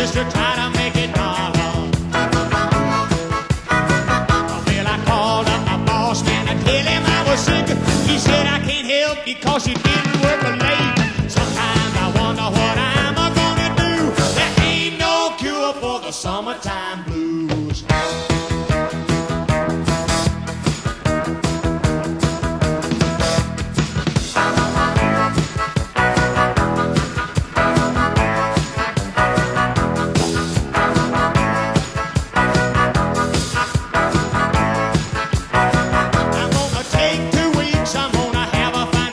just to try to make it. Well, I called up my boss, man, him I was sick. He said I can't help cause you did.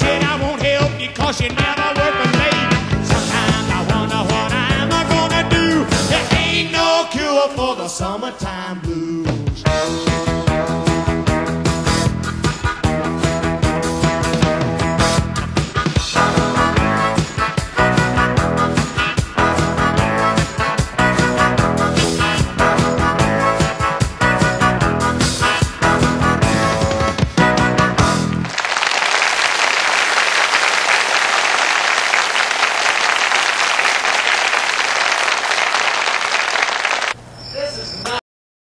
said I won't help you cause you never work with me. Sometimes I wonder what I'm gonna do. There ain't no cure for the summertime blues.